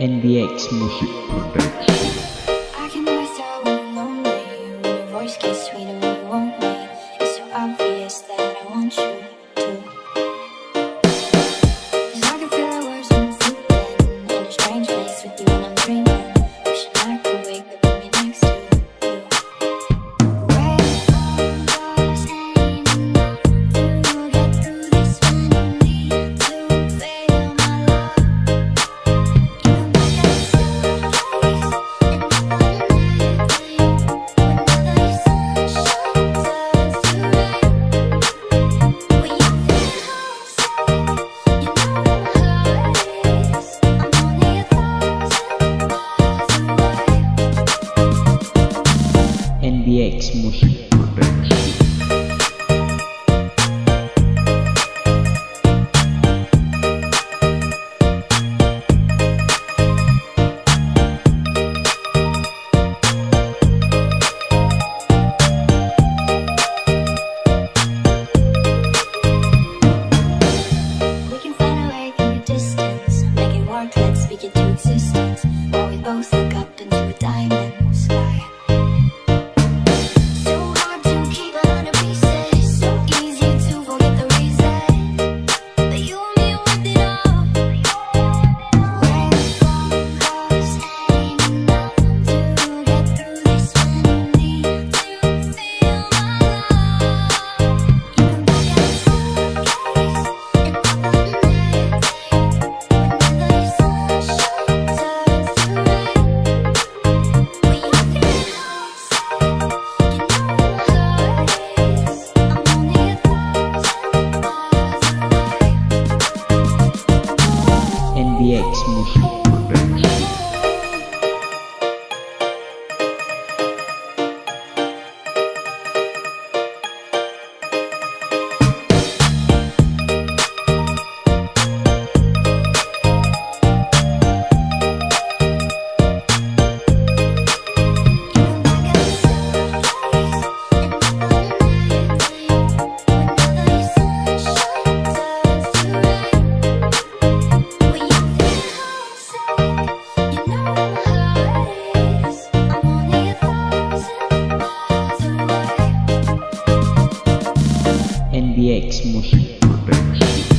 NBX Music Production. Voice gets sweeter when you want me. It's so obvious that I want you. DX Music Production. We can find a way in the distance, make it work, let's begin to Dance Machine. music protects.